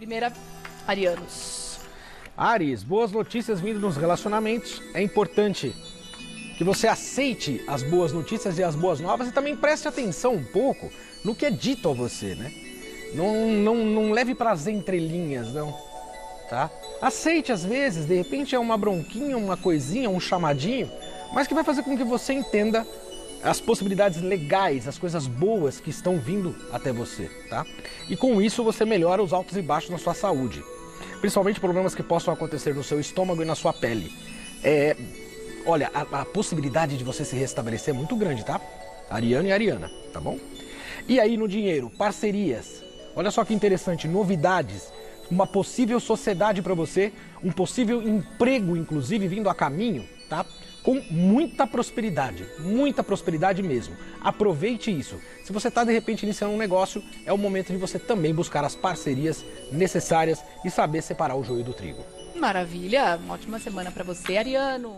Primeira, Arianos. Ares, boas notícias vindo nos relacionamentos. É importante que você aceite as boas notícias e as boas novas e também preste atenção um pouco no que é dito a você, né? Não, não, não leve para as entrelinhas, não. Tá? Aceite às vezes, de repente é uma bronquinha, uma coisinha, um chamadinho, mas que vai fazer com que você entenda as possibilidades legais, as coisas boas que estão vindo até você, tá? E com isso você melhora os altos e baixos na sua saúde, principalmente problemas que possam acontecer no seu estômago e na sua pele. É, olha, a, a possibilidade de você se restabelecer é muito grande, tá? Ariano e Ariana, tá bom? E aí no dinheiro, parcerias. Olha só que interessante, novidades, uma possível sociedade para você, um possível emprego, inclusive, vindo a caminho, tá? Com muita prosperidade, muita prosperidade mesmo. Aproveite isso. Se você está de repente iniciando um negócio, é o momento de você também buscar as parcerias necessárias e saber separar o joio do trigo. Maravilha, uma ótima semana para você, Ariano.